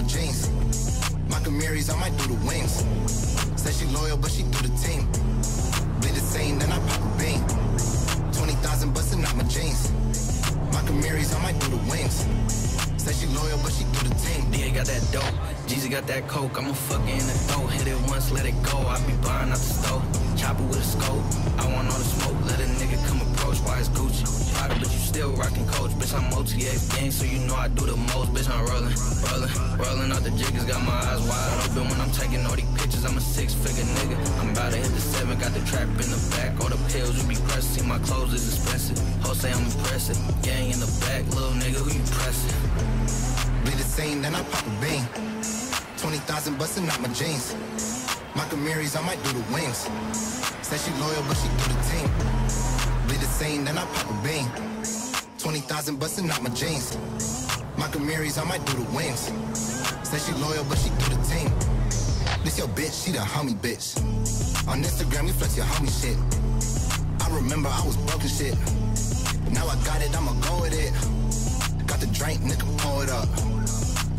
my jeans. My Camaries, I might do the wings. Said she loyal, but she do the team. Bleed the same, then I pop a bean. 20,000 busting out my jeans. My Camaries, I might do the wings. Said she loyal, but she do the team. DA got that dope. Jeezy got that coke. I'm a fucking in the dough. Hit it once, let it go. I be buying out the stove. Chopper with a scope. I want all Bitch, I'm OTX gang, so you know I do the most. Bitch, I'm rolling, rolling, rolling out the jiggers. Got my eyes wide open when I'm taking all these pictures. I'm a six figure nigga. I'm about to hit the seven. Got the trap in the back. All the pills you be pressing. See my clothes is expensive. Ho say I'm impressive. Gang in the back. Little nigga, who you pressing? Bleed the same, then I pop a bean. 20,000 busting out my jeans. My Camaries, I might do the wings. Said she loyal, but she do the team. Bleed the same, then I pop a bean. 20,000 busting out my jeans. My Camaries, I might do the wings. Said she loyal, but she do the team. This your bitch, she the homie bitch. On Instagram, you flex your homie shit. I remember I was broken shit. Now I got it, I'ma go with it. Got the drink, nigga, pour it up.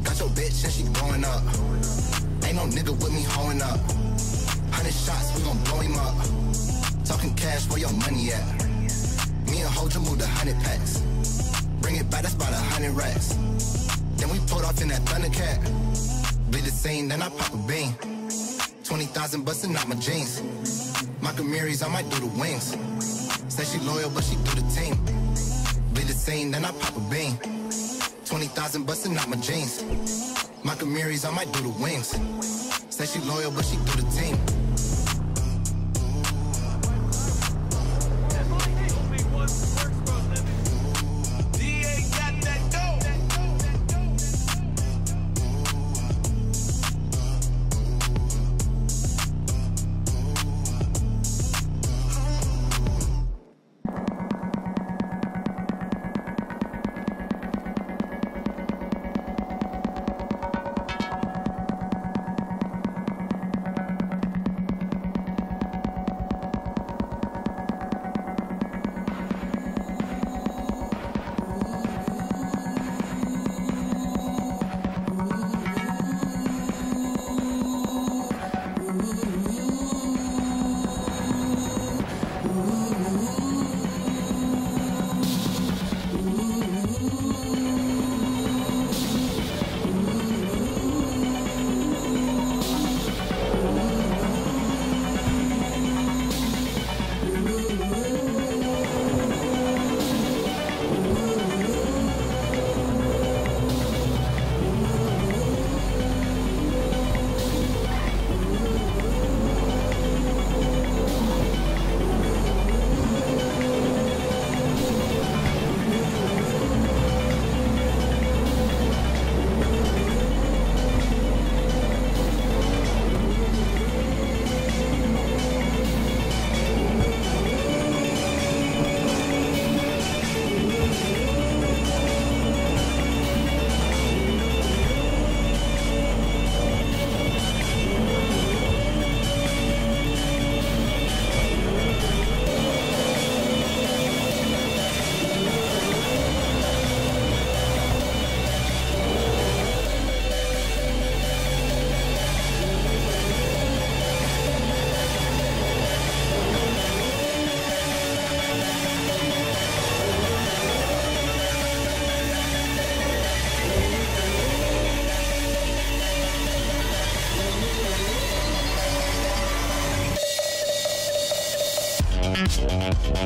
Got your bitch and she going up. Ain't no nigga with me hoeing up. Hundred shots, we gon' blow him up. Talking cash, where your money at? Me and Hoja moved a hundred packs. Bring it back, that's about a hundred racks. Then we pulled off in that Thundercat. Bleed the same, then I pop a bean. 20,000 busting out my jeans. My Camaries, I might do the wings. Said she loyal, but she do the team. Bleed the same, then I pop a bean. 20,000 busting out my jeans. My Camaries, I might do the wings. Said she loyal, but she do the team.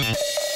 Thank